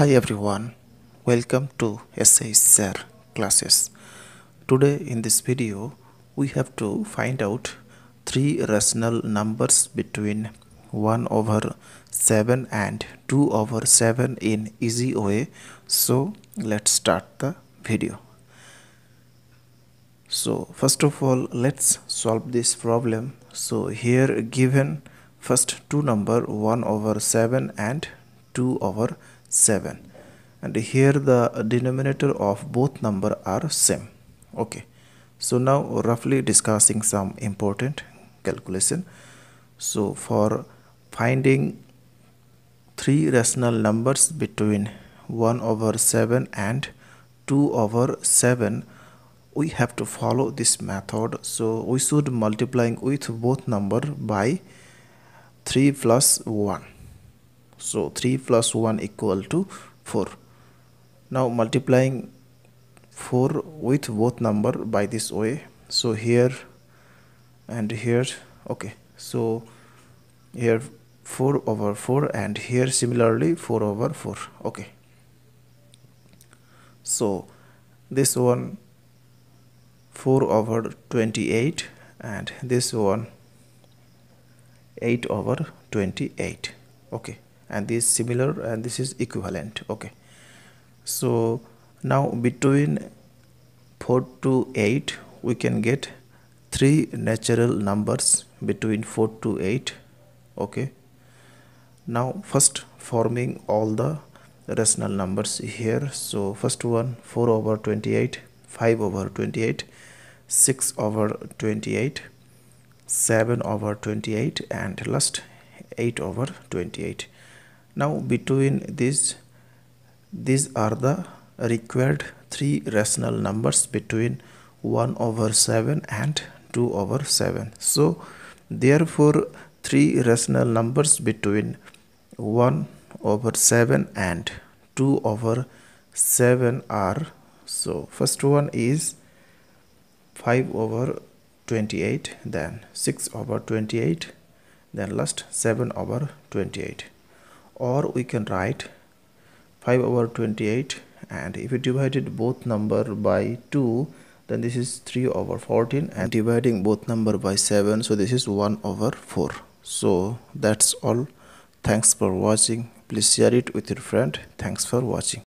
Hi everyone, welcome to SH Sir classes. Today in this video we have to find out three rational numbers between 1 over 7 and 2 over 7 in easy way. So let's start the video. So first of all let's solve this problem. So here given first two number 1 over 7 and 2 over 7 and here the denominator of both number are same. Okay. So now roughly discussing some important calculation. So for finding three rational numbers between 1 over 7 and 2 over 7 we have to follow this method. So we should multiplying with both number by 3 plus 1 so 3 plus 1 equal to 4 now multiplying 4 with both number by this way. So here and here. Okay. So here 4 over 4 and here similarly 4 over 4 okay. So this one 4 over 28 and this one 8 over 28 okay and this similar and this is equivalent. Okay. So now between 4 to 8 we can get three natural numbers between 4 to 8 okay. Now first forming all the rational numbers here. So first one 4 over 28 5 over 28 6 over 28 7 over 28 and last 8 over 28 now between these these are the required three rational numbers between 1 over 7 and 2 over 7 so therefore three rational numbers between 1 over 7 and 2 over 7 are so first one is 5 over 28 then 6 over 28 then last 7 over 28 or we can write 5 over 28 and if you divided both number by 2 then this is 3 over 14 and dividing both number by 7 so this is 1 over 4 so that's all. Thanks for watching. Please share it with your friend. Thanks for watching